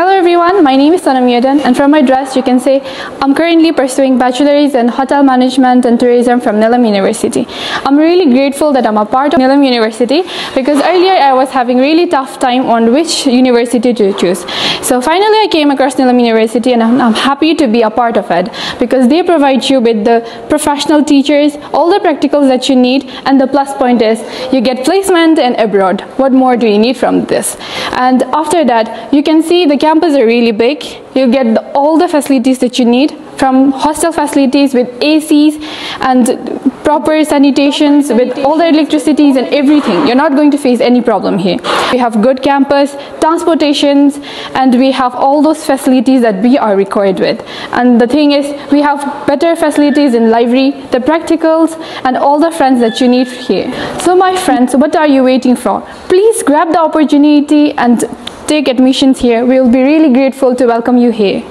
Hello everyone, my name is Sonam Yedon and from my dress you can say I'm currently pursuing bachelor's in hotel management and tourism from NIILM University. I'm really grateful that I'm a part of NIILM University because earlier I was having really tough time on which university to choose. So finally I came across NIILM University and I'm, I'm happy to be a part of it because they provide you with the professional teachers, all the practicals that you need and the plus point is you get placement and abroad. What more do you need from this? And after that you can see the campus are really big. You get the, all the facilities that you need from hostel facilities with ACs and proper sanitations with all the electricities and everything. You're not going to face any problem here. We have good campus, transportations, and we have all those facilities that we are required with. And the thing is, we have better facilities in library, the practicals, and all the friends that you need here. So my friends, what are you waiting for? Please grab the opportunity and take admissions here. We'll be really grateful to welcome you here.